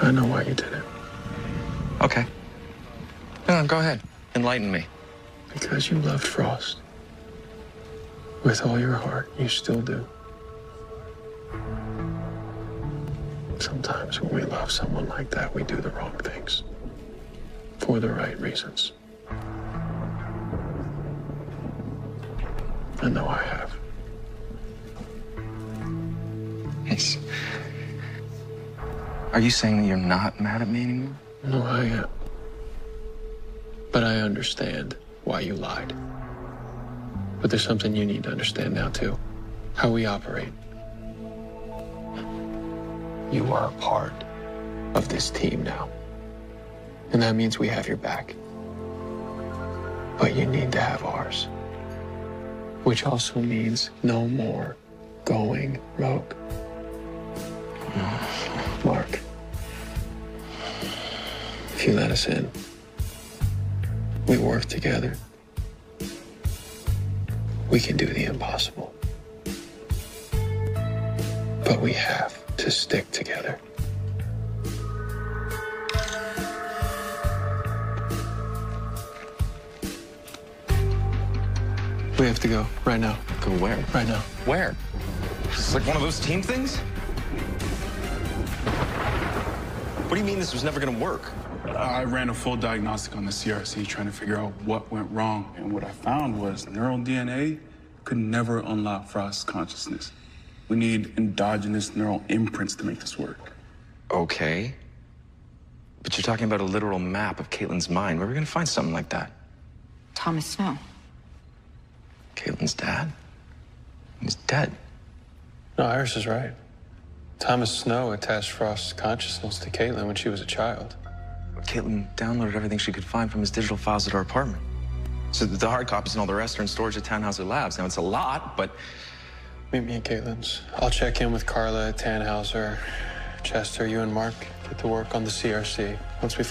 I know why you did it. Okay. No, go ahead. Enlighten me. Because you loved Frost. With all your heart, you still do. Sometimes when we love someone like that, we do the wrong things. For the right reasons. I know I have. Yes. Are you saying that you're not mad at me anymore? No, I am. But I understand why you lied. But there's something you need to understand now, too. How we operate. You are a part of this team now. And that means we have your back. But you need to have ours. Which also means no more going rogue. If you let us in, we work together. We can do the impossible. But we have to stick together. We have to go right now. Go where? Right now. Where? It's like one of those team things? What do you mean this was never gonna work? I ran a full diagnostic on the CRC trying to figure out what went wrong. And what I found was neural DNA could never unlock Frost's consciousness. We need endogenous neural imprints to make this work. Okay. But you're talking about a literal map of Caitlin's mind. Where are we gonna find something like that? Thomas Snow. Caitlin's dad? He's dead. No, Iris is right. Thomas Snow attached Frost's consciousness to Caitlin when she was a child. Caitlin downloaded everything she could find from his digital files at our apartment. So the hard copies and all the rest are in storage at Tannhauser Labs. Now, it's a lot, but Meet me at Caitlin's. I'll check in with Carla at Tannhauser. Chester, you and Mark get to work on the CRC. Once we find